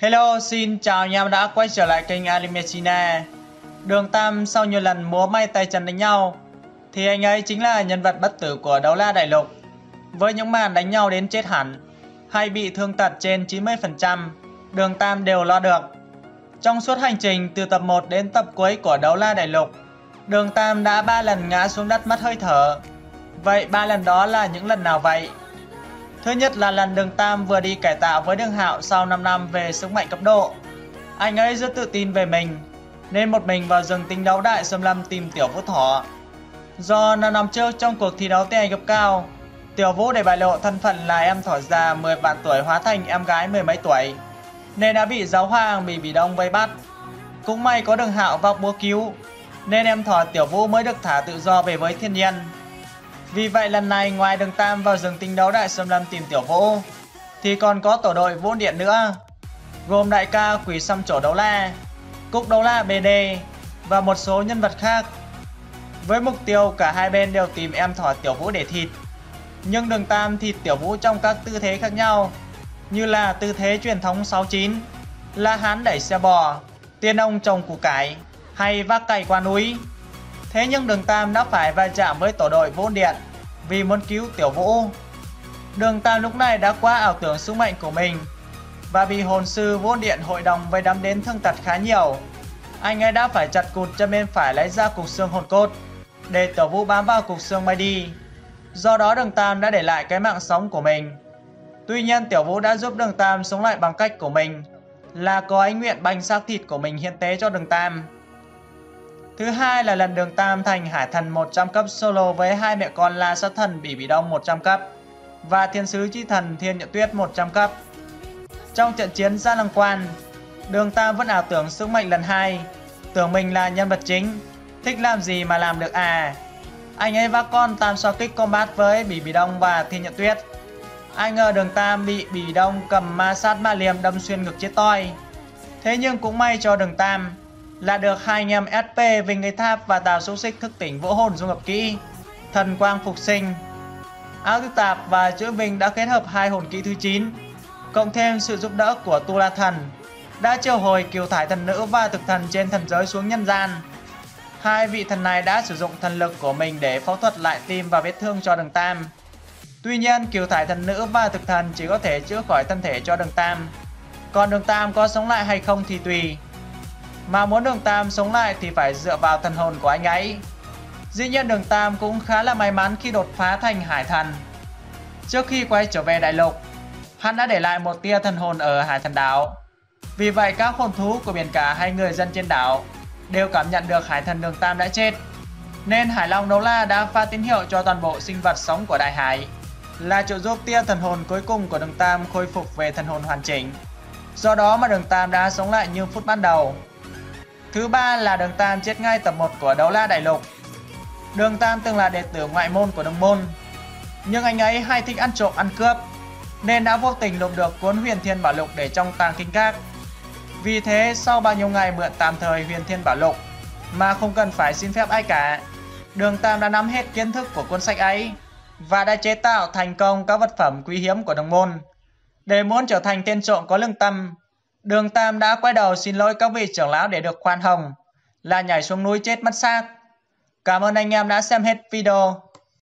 Hello, xin chào anh em đã quay trở lại kênh Alimechina. Đường Tam sau nhiều lần múa may tay chân đánh nhau, thì anh ấy chính là nhân vật bất tử của đấu la đại lục. Với những màn đánh nhau đến chết hẳn, hay bị thương tật trên 90%, Đường Tam đều lo được. Trong suốt hành trình từ tập 1 đến tập cuối của đấu la đại lục, Đường Tam đã 3 lần ngã xuống đất mất hơi thở. Vậy ba lần đó là những lần nào vậy? Thứ nhất là lần Đường Tam vừa đi cải tạo với Đường Hạo sau 5 năm về sức mạnh cấp độ. Anh ấy rất tự tin về mình, nên một mình vào rừng tinh đấu đại xâm lâm tìm Tiểu Vũ Thỏ. Do 5 năm trước trong cuộc thi đấu tên anh cấp cao, Tiểu Vũ để bại lộ thân phận là em thỏ già 10 vạn tuổi hóa thành em gái mười mấy tuổi, nên đã bị giáo hoàng bị Bỉ Đông vây bắt. Cũng may có Đường Hạo vào búa cứu, nên em thỏ Tiểu Vũ mới được thả tự do về với thiên nhiên. Vì vậy lần này ngoài đường Tam vào rừng tinh đấu đại xâm lâm tìm Tiểu Vũ, thì còn có tổ đội Vũ Điện nữa, gồm đại ca Quỷ Xăm Chỗ Đấu La, Cúc Đấu La BD và một số nhân vật khác. Với mục tiêu cả hai bên đều tìm em thỏ Tiểu Vũ để thịt. Nhưng đường Tam thịt Tiểu Vũ trong các tư thế khác nhau, như là tư thế truyền thống 69, La Hán đẩy xe bò, Tiên ông trồng củ cải hay vác cày qua núi. Thế nhưng đường Tam đã phải va chạm với tổ đội Vũ Điện vì muốn cứu Tiểu Vũ. Đường Tam lúc này đã quá ảo tưởng sức mạnh của mình và bị hồn sư Vũ Điện hội đồng với đám đến thương tật khá nhiều. Anh ấy đã phải chặt cụt chân bên phải lấy ra cục xương hồn cốt để Tiểu Vũ bám vào cục xương bay đi. Do đó đường Tam đã để lại cái mạng sống của mình. Tuy nhiên Tiểu Vũ đã giúp đường Tam sống lại bằng cách của mình là có ánh nguyện banh xác thịt của mình hiến tế cho đường Tam. Thứ hai là lần đường Tam thành hải thần 100 cấp solo với hai mẹ con La sát thần Bỉ Bỉ Đông 100 cấp và thiên sứ chi thần Thiên Nhật Tuyết 100 cấp. Trong trận chiến Gia Lăng Quan, đường Tam vẫn ảo tưởng sức mạnh lần hai, tưởng mình là nhân vật chính, thích làm gì mà làm được à. Anh ấy vác con tam so kích combat với Bỉ Bỉ Đông và Thiên Nhật Tuyết. Ai ngờ đường Tam bị Bỉ Đông cầm ma sát ma liềm đâm xuyên ngực chết toi. Thế nhưng cũng may cho đường Tam, là được hai anh em SP Vinh Gây Tháp và Tào Xúc Xích thức tỉnh vỗ hồn dung hợp kỹ, thần quang phục sinh. Áo Tư Tạp và chữ Vinh đã kết hợp hai hồn kỹ thứ 9, cộng thêm sự giúp đỡ của Tu La Thần, đã triệu hồi kiều thải thần nữ và thực thần trên thần giới xuống nhân gian. Hai vị thần này đã sử dụng thần lực của mình để phẫu thuật lại tim và vết thương cho đường Tam. Tuy nhiên, kiều thải thần nữ và thực thần chỉ có thể chữa khỏi thân thể cho đường Tam. Còn đường Tam có sống lại hay không thì tùy. Mà muốn đường Tam sống lại thì phải dựa vào thần hồn của anh ấy. Dĩ nhiên đường Tam cũng khá là may mắn khi đột phá thành hải thần. Trước khi quay trở về đại lục, hắn đã để lại một tia thần hồn ở hải thần đảo. Vì vậy các hồn thú của biển cả hay người dân trên đảo đều cảm nhận được hải thần đường Tam đã chết. Nên Hải Long Đấu La đã phát tín hiệu cho toàn bộ sinh vật sống của đại hải là trợ giúp tia thần hồn cuối cùng của đường Tam khôi phục về thần hồn hoàn chỉnh. Do đó mà đường Tam đã sống lại như phút ban đầu. Thứ ba là Đường Tam chết ngay tập 1 của Đấu La Đại Lục. Đường Tam từng là đệ tử ngoại môn của đồng Môn, nhưng anh ấy hay thích ăn trộm ăn cướp, nên đã vô tình lục được cuốn Huyền Thiên Bảo Lục để trong tàng kinh các. Vì thế, sau bao nhiêu ngày mượn tạm thời Huyền Thiên Bảo Lục mà không cần phải xin phép ai cả, Đường Tam đã nắm hết kiến thức của cuốn sách ấy và đã chế tạo thành công các vật phẩm quý hiếm của đồng môn. Để muốn trở thành tên trộm có lương tâm, Đường Tam đã quay đầu xin lỗi các vị trưởng lão để được khoan hồng, là nhảy xuống núi chết mất xác. Cảm ơn anh em đã xem hết video.